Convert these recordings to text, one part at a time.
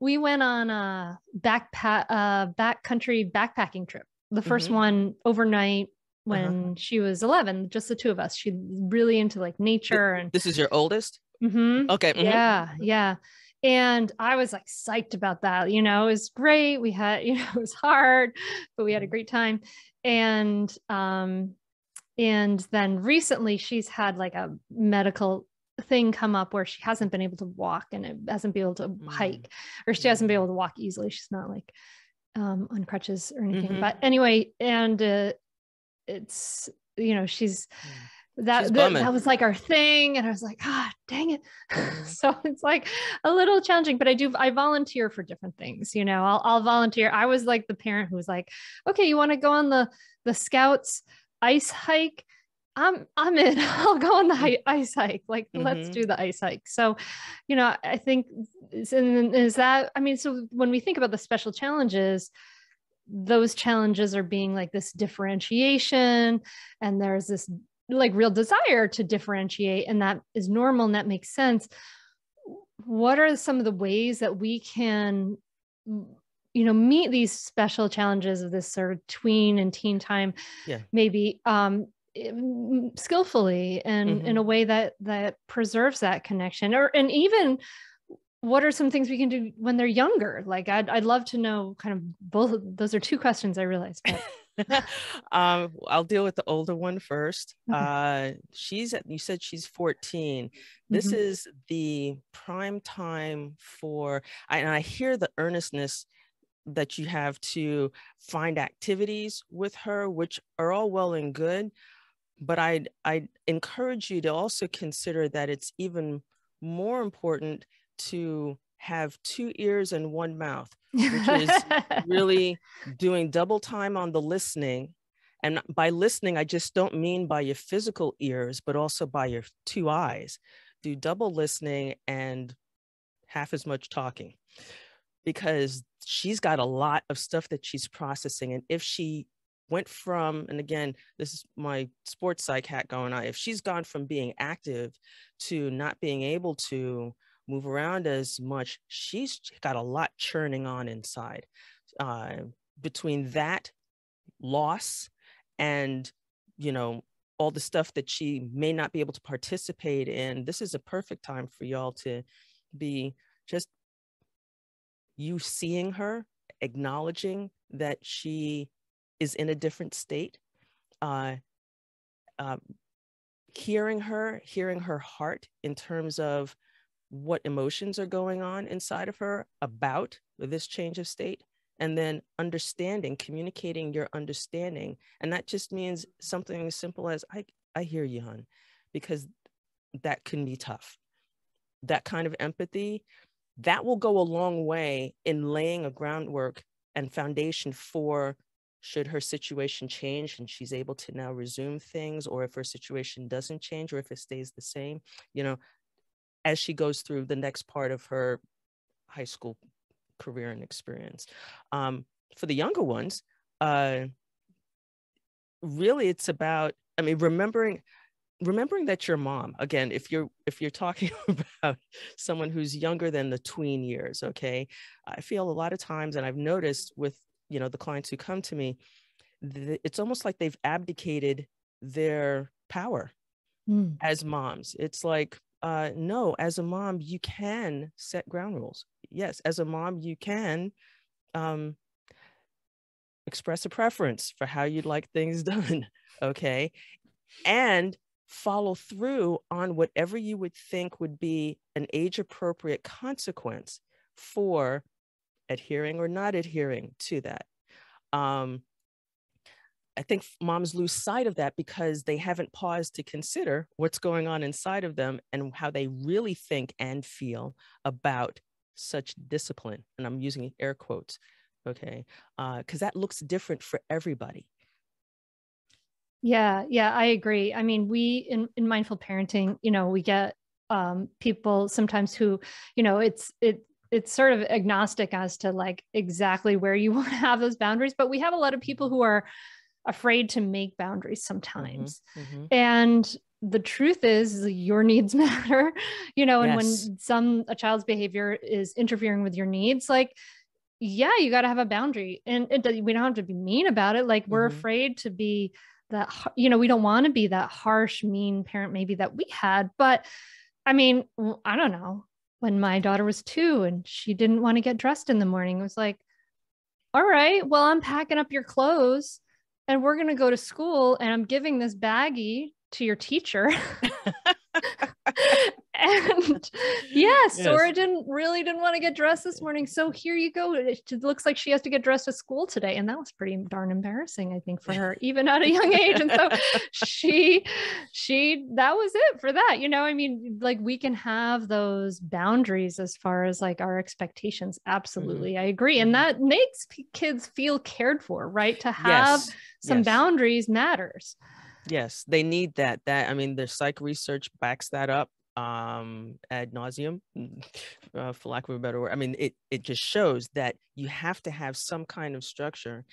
we went on a backpack uh backcountry backpacking trip. The 1st Mhm. one overnight when Uh-huh. she was 11, just the two of us. She's really into like nature and This is your oldest? Mm-hmm. Okay. mhm. yeah, yeah. And I was like psyched about that. You know, it was great. We had, you know, it was hard, but we had a Mhm. great time. And um, and then recently she's had like a medical thing come up where she hasn't been able to walk and it hasn't been able to Mm. hike or she hasn't been Mm. able to walk easily. She's not like um on crutches or anything. Mhm. But anyway, and uh, it's you know, she's that, She's that that was like our thing and i was like ah dang it so it's like a little challenging but i do i volunteer for different things you know i'll, I'll volunteer i was like the parent who was like okay you want to go on the the scouts ice hike i'm i'm in. I'll go on the hi- ice hike. Like let's Mhm. do the ice hike. So you know i think is, and is that i mean so when we think about the special challenges those challenges are being like this differentiation and there's this like real desire to differentiate and that is normal and that makes sense. What are some of the ways that we can you know meet these special challenges of this sort of tween and teen time? Yeah. maybe um skillfully and in a way that that preserves that connection or and even what are some things we can do when they're younger like i'd, I'd love to know kind of both those are two questions i realized but um, I'll deal with the older one first. Okay. Uh, she's at, you said she's 14. This Mhm. is the prime time for, and I hear the earnestness that you have to find activities with her, which are all well and good. But I I encourage you to also consider that it's even more important to have two ears and one mouth which is really doing double time on the listening. And by listening, I just don't mean by your physical ears, but also by your two eyes. Do double listening and half as much talking because she's got a lot of stuff that she's processing. And if she went from, and again, this is my sports psych hat going on, if she's gone from being active to not being able to move around as much, she's got a lot churning on inside. Uh, between that loss and, you know, all the stuff that she may not be able to participate in, this is a perfect time for y'all to be just you seeing her, acknowledging that she is in a different state, uh, uh, hearing her, hearing her heart in terms of what emotions are going on inside of her about this change of state and then understanding communicating your understanding. And that just means something as simple as i i hear you hon because that can be tough. That kind of empathy that will go a long way in laying a groundwork and foundation for should her situation change and she's able to now resume things or if her situation doesn't change or if it stays the same you know as she goes through the next part of her high school career and experience. Um, for the younger ones, uh, really it's about, I mean, remembering remembering that your mom again if you're if you're talking about someone who's younger than the tween years okay i feel a lot of times and i've noticed with you know the clients who come to me th- it's almost like they've abdicated their power Mm. as moms. It's like, uh, no, as a mom, you can set ground rules. Yes, as a mom, you can um, express a preference for how you'd like things done. Okay. And follow through on whatever you would think would be an age appropriate consequence for adhering or not adhering to that. Um, I think moms lose sight of that because they haven't paused to consider what's going on inside of them and how they really think and feel about such discipline. And I'm using air quotes, okay? Because that looks different for everybody. Yeah, yeah, I agree. I mean, we in, in mindful parenting, you know, we get um, people sometimes who, you know, it's it it's sort of agnostic as to like exactly where you want to have those boundaries, but we have a lot of people who are afraid to make boundaries sometimes. Mhm, mhm. And the truth is your needs matter you know and yes. when some a child's behavior is interfering with your needs like yeah you got to have a boundary and it, we don't have to be mean about it like we're mm-hmm. afraid to be that you know we don't want to be that harsh mean parent maybe that we had but i mean i don't know when my daughter was 2 and she didn't want to get dressed in the morning. It was like all right well i'm packing up your clothes and we're going to go to school and i'm giving this baggie to your teacher and yes, yes, Sora didn't really didn't want to get dressed this morning. So here you go. It looks like she has to get dressed to school today. And that was pretty darn embarrassing, I think, for her, even at a young age. And so she, she, that was it for that. You know, I mean, like we can have those boundaries as far as like our expectations. Mm-hmm. Absolutely. Mm-hmm. I agree. And mm-hmm. that makes p- kids feel cared for, right? To have yes. some yes. boundaries matters. Yes, they need that. That I mean, the psych research backs that up um ad nauseum uh, for lack of a better word. I mean it it just shows that you have to have some kind of structure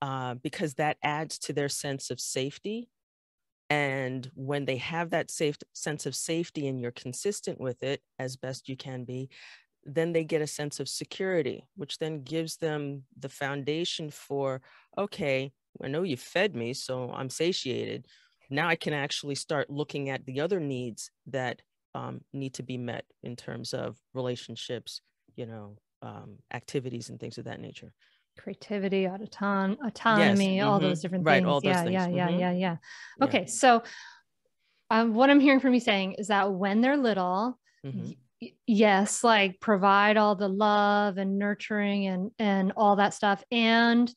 uh, because that adds to their sense of safety. And when they have that safe sense of safety and you're consistent with it as best you can be then they get a sense of security which then gives them the foundation for okay i know you fed me so i'm satiated. Now i can actually start looking at the other needs that um, need to be met in terms of relationships, you know, um, activities and things of that nature. Creativity, autonom- autonomy, yes. all mm-hmm. those different right, things. All those yeah, things. yeah, yeah, mm-hmm. yeah, yeah. Okay, yeah. so um, what I'm hearing from you saying is that when they're little, mm-hmm. y- yes, like provide all the love and nurturing and and all that stuff, and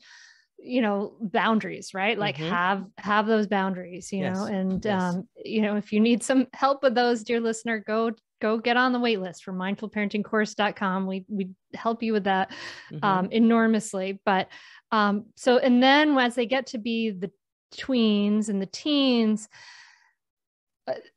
you know boundaries right like mm-hmm. have have those boundaries you yes. know and yes. um you know if you need some help with those dear listener go go get on the wait list for mindfulparentingcourse.com we we help you with that mm-hmm. um enormously but um so and then as they get to be the tweens and the teens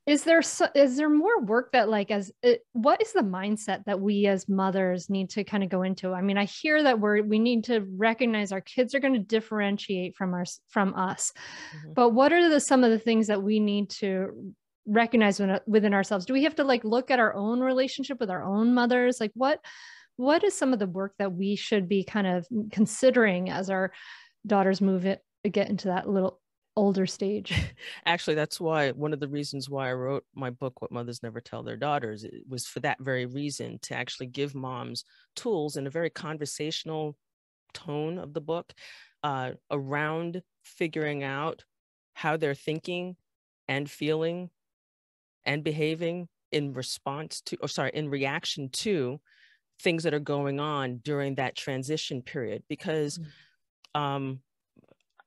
is there is there more work that like as it, what is the mindset that we as mothers need to kind of go into? I mean i hear that we're we need to recognize our kids are going to differentiate from our from us mm-hmm. but what are the some of the things that we need to recognize within, within ourselves? Do we have to like look at our own relationship with our own mothers? Like what what is some of the work that we should be kind of considering as our daughters move it get into that little older stage. Actually, that's why one of the reasons why I wrote my book, What Mothers Never Tell Their Daughters, it was for that very reason to actually give moms tools in a very conversational tone of the book uh, around figuring out how they're thinking and feeling and behaving in response to, or sorry, in reaction to things that are going on during that transition period. Because mm-hmm. um,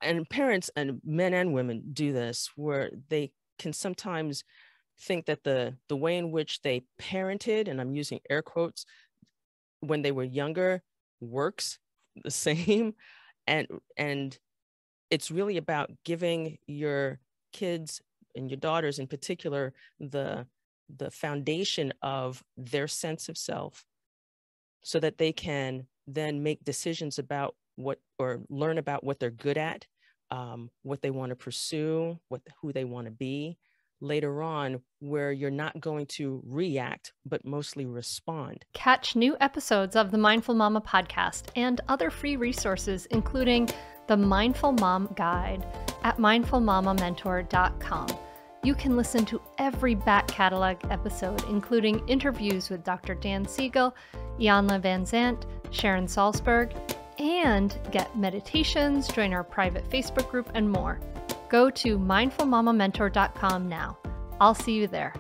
and parents and men and women do this where they can sometimes think that the the way in which they parented and i'm using air quotes when they were younger works the same. And and it's really about giving your kids and your daughters in particular the the foundation of their sense of self so that they can then make decisions about what or learn about what they're good at, um, what they want to pursue, what who they want to be later on where you're not going to react but mostly respond. Catch new episodes of the Mindful Mama podcast and other free resources including the Mindful Mom Guide at mindfulmamamentor.com. You can listen to every back catalog episode, including interviews with Dr. Dan Siegel, Iyanla Vanzant, Sharon Salzberg, and get meditations, join our private Facebook group, and more. Go to mindfulmamamentor.com now. I'll see you there.